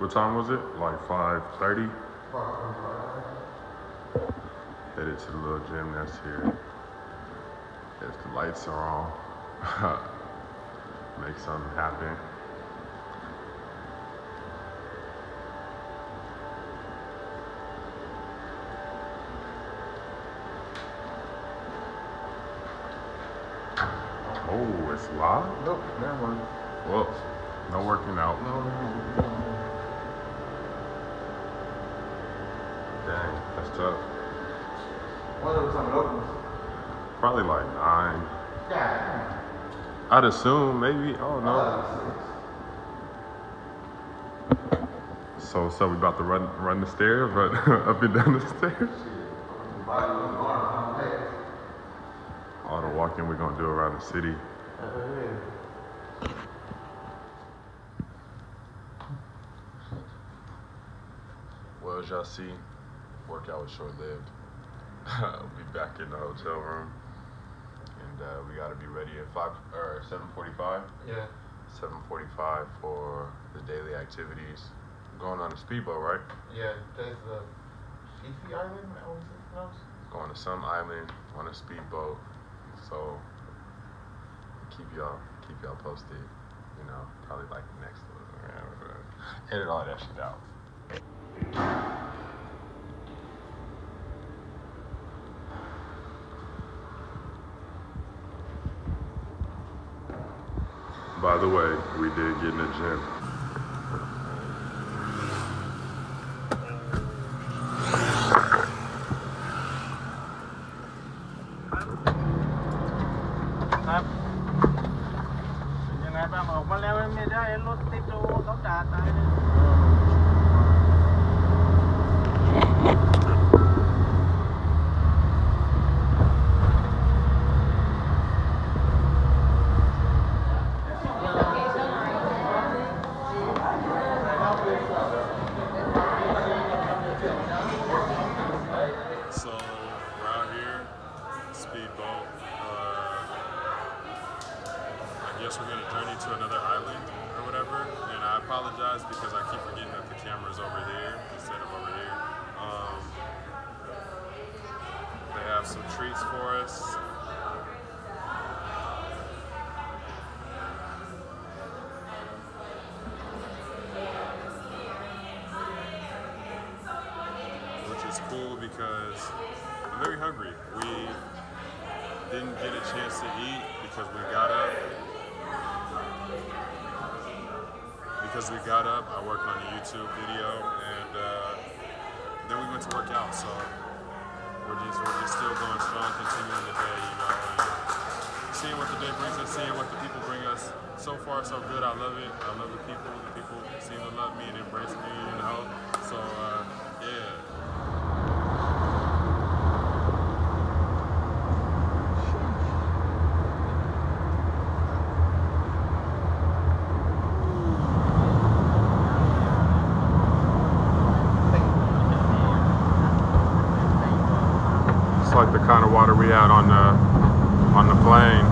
is it? Like 5.30? Headed to the little gym that's here. If the lights are on, make something happen. Oh, it's live? Nope, never mind. Well, no working out. No, no, no, Dang, that's tough. Wonder what time it opens. Probably like nine. Yeah. I'd assume maybe. Oh no. So so we about to run run the stairs, run up and down the stairs. All the walking we're gonna do around the city. Well, as y'all see, workout was short lived. we'll be back in the hotel room, and uh, we gotta be ready at five or seven forty-five. Yeah. 7:45 for the daily activities. Going on a speedboat, right? Yeah, there's the Phi Phi Island, I always say pronounced. Going to some island on a speedboat. So keep y'all keep y'all posted. You know, probably like next edit all that shit out. By the way, we did get in the gym. Some treats for us. which is cool because I'm very hungry. We didn't get a chance to eat because we got up. Because we got up, I worked on a YouTube video, and uh, then we went to work out. So we're just we're just still going strong, continuing the day, you know, and seeing what the day brings us, seeing what the people bring us. So far, so good. I love it. I love the people. The people seem to love me and embrace me, you know. So uh, yeah. It's like the kind of water we had on the on the plane.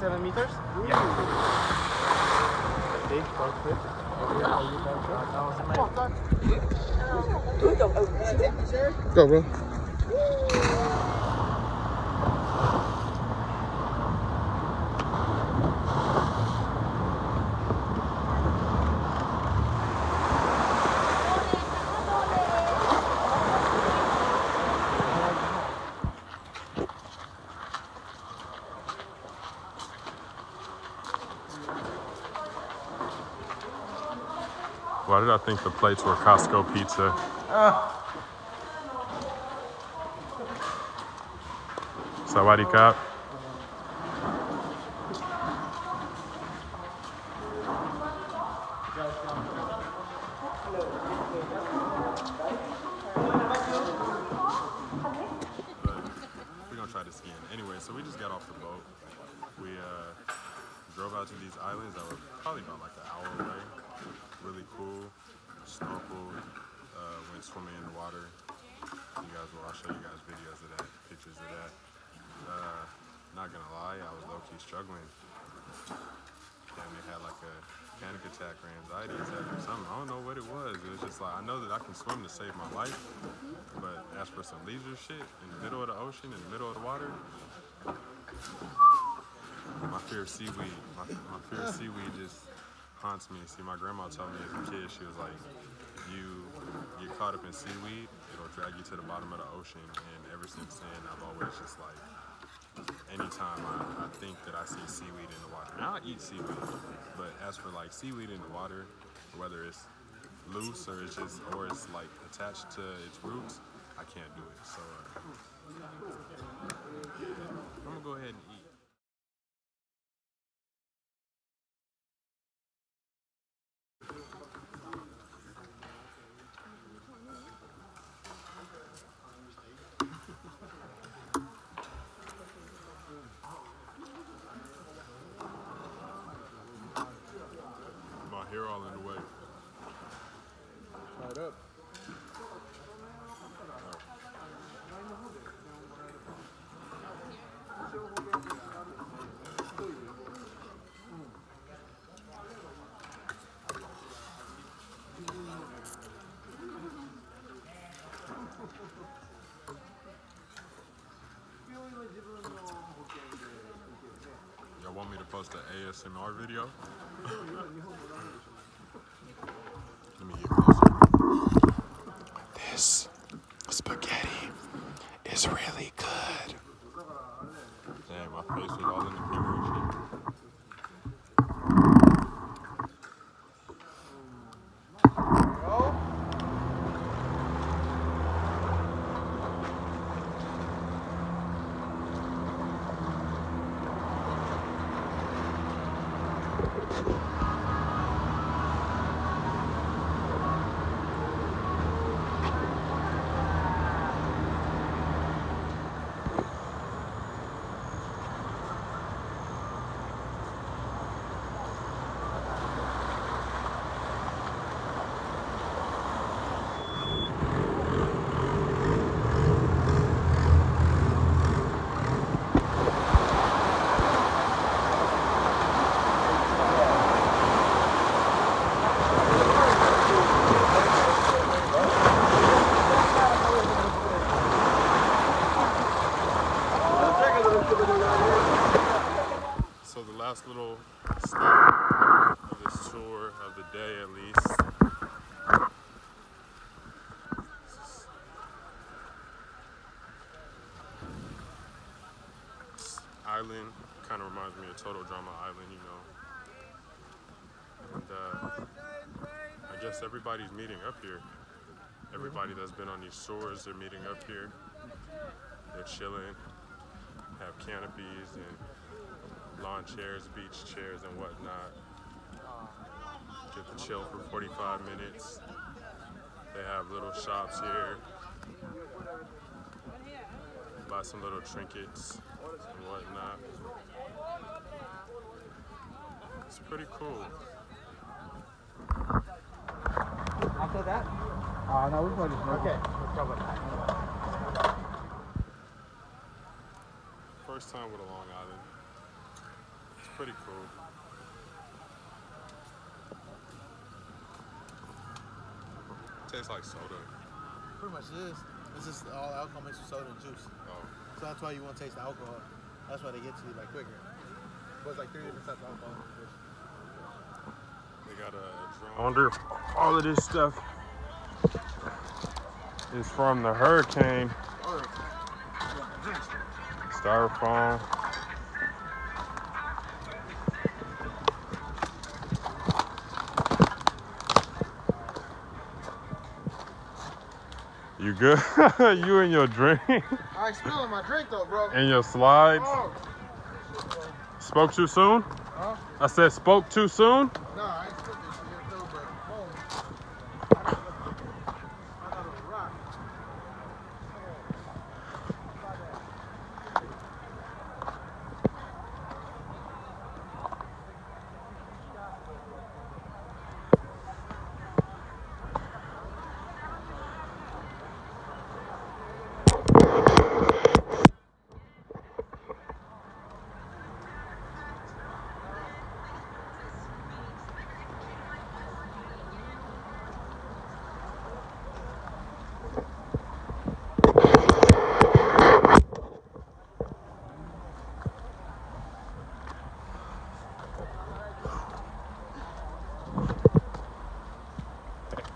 Here is already seven meters. Yeah. See, perfect. That was amazing. Go, bro. Why did I think the plates were Costco pizza? Sawadee try this again. Anyway, so we just got off the boat. We uh, drove out to these islands that were probably about like an hour away. Really cool. Snorkeled, uh, went swimming in the water. You guys will, I'll show you guys videos of that, pictures of that. Uh, not gonna lie, I was low key struggling. Damn, they had like a panic attack or anxiety attack or something. I don't know what it was. It was just like I know that I can swim to save my life, but as for some leisure shit in the middle of the ocean, in the middle of the water, my fear of seaweed, my, my fear of seaweed just haunts me. See, my grandma told me as a kid, she was like, you get caught up in seaweed, it'll drag you to the bottom of the ocean. And ever since then, I've always just like, anytime I, I think that I see seaweed in the water. Now I eat seaweed, but as for like seaweed in the water, whether it's loose or it's just or it's like attached to its roots, I can't do it. So uh, I'm gonna go ahead and eat. Hair all in the way. Right up. Y'all want me to post an ASMR video? Let me get closer. This spaghetti is really good. Damn, my face was all in the camera and shit. So the last little stop of this tour of the day, at least. This Island kind of reminds me of Total Drama Island, you know. And uh, I guess everybody's meeting up here. Everybody that's been on these tours, they're meeting up here. They're chilling, have canopies and lawn chairs, beach chairs, and whatnot. Get to chill for 45 minutes. They have little shops here. Buy some little trinkets and whatnot. It's pretty cool. After that? Uh, no, we're going to Okay, no problem. First time with a Long Island. Pretty cool. Tastes like soda. Pretty much it is. It's just all alcohol mixed with soda and juice. Oh, So that's why you want to taste the alcohol. That's why they get to you like quicker. But it's like three different types of alcohol. they got a I drone. wonder if all of this stuff is from the hurricane. Styrofoam. You good? you and your drink I spilling my drink though, bro. and your slides. Oh, Spoke too soon? Huh? I said spoke too soon? no, I ain't spilled this shit yet though, but boom. I thought it was a rock.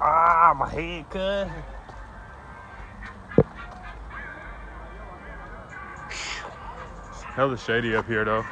Ah, my head, cut. cuz. Hella shady up here, though.